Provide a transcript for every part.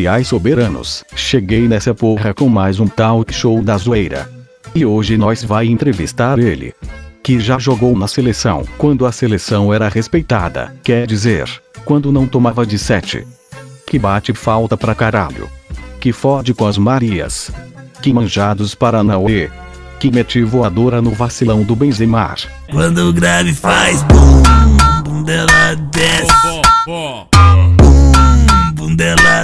E ai soberanos, cheguei nessa porra com mais um talk show da zoeira. E hoje nós vai entrevistar ele. Que já jogou na seleção, quando a seleção era respeitada, quer dizer, quando não tomava de sete. Que bate falta pra caralho. Que fode com as Marias. Que manjados Paranauê. Que mete voadora no vacilão do Benzemar. Quando o grave faz bum, bum dela desce. Bum, bum dela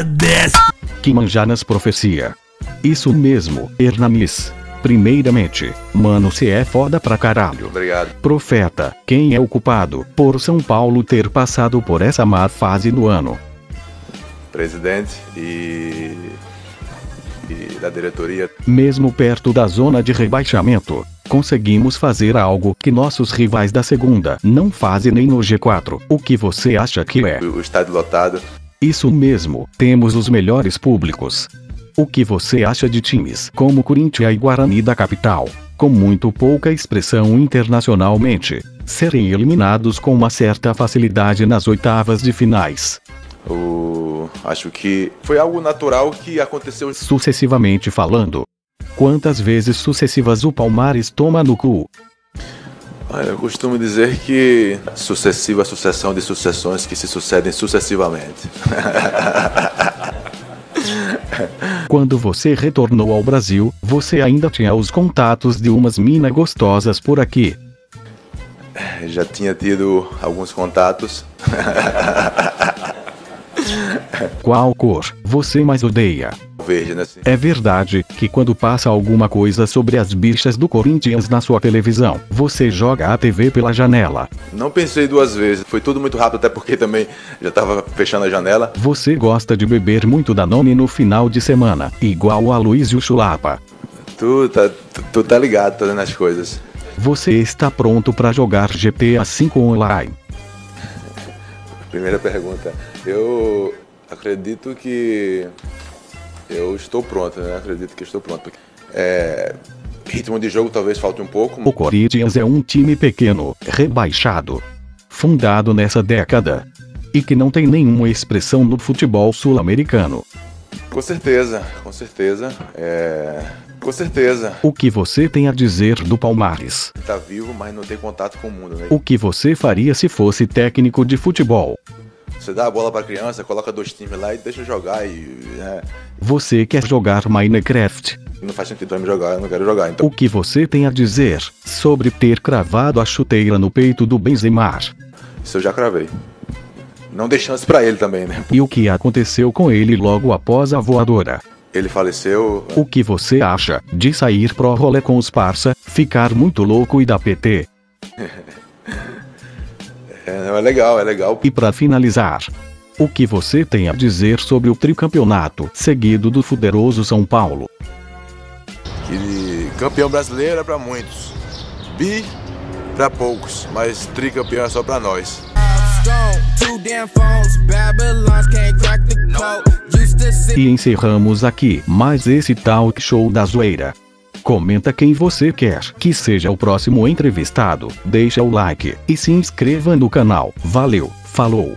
desce. Que manjar nas profecia. Isso mesmo, Hernanis. Primeiramente, mano, se é foda pra caralho. Obrigado. Profeta, quem é o culpado por São Paulo ter passado por essa má fase no ano? Presidente e. e da diretoria. Mesmo perto da zona de rebaixamento, conseguimos fazer algo que nossos rivais da segunda não fazem nem no G4. O que você acha que é? O estádio lotado. Isso mesmo, temos os melhores públicos. O que você acha de times como Corinthians e Guarani da capital, com muito pouca expressão internacionalmente, serem eliminados com uma certa facilidade nas oitavas de finais? O... Acho que foi algo natural que aconteceu. Sucessivamente falando. Quantas vezes sucessivas o Palmares toma no cu? Olha, eu costumo dizer que sucessiva sucessão de sucessões que se sucedem sucessivamente. Quando você retornou ao Brasil, você ainda tinha os contatos de umas minas gostosas por aqui. Já tinha tido alguns contatos. Qual cor você mais odeia? Verde, né? É verdade que quando passa alguma coisa sobre as bichas do Corinthians na sua televisão, você joga a TV pela janela. Não pensei duas vezes, foi tudo muito rápido, até porque também já estava fechando a janela. Você gosta de beber muito Danone no final de semana, igual a Luizio Chulapa. Tu tá, tu, tu tá ligado todas as coisas. Você está pronto para jogar GTA V online? Primeira pergunta. Eu acredito que eu estou pronto, né? Acredito que estou pronto. É, ritmo de jogo talvez falte um pouco. O Corinthians é um time pequeno, rebaixado, fundado nessa década e que não tem nenhuma expressão no futebol sul-americano. Com certeza, com certeza. É, com certeza. O que você tem a dizer do Palmares? Tá vivo, mas não tem contato com o mundo, né? O que você faria se fosse técnico de futebol? Você dá a bola pra criança, coloca dois times lá e deixa jogar e. né? Você quer jogar Minecraft? Não faz sentido pra mim jogar, eu não quero jogar. Então, O que você tem a dizer sobre ter cravado a chuteira no peito do Benzemar? isso eu já cravei. Não dei chance pra ele também, né? E o que aconteceu com ele logo após a voadora? Ele faleceu. O que você acha de sair pro rolê com os parça, ficar muito louco e dar PT? É, é legal, é legal. E para finalizar, o que você tem a dizer sobre o tricampeonato seguido do fuderoso São Paulo? Que campeão brasileiro é pra muitos. Bi pra poucos, mas tricampeão é só pra nós. E encerramos aqui mais esse talk show da zoeira. Comenta quem você quer que seja o próximo entrevistado, deixa o like e se inscreva no canal. Valeu, falou!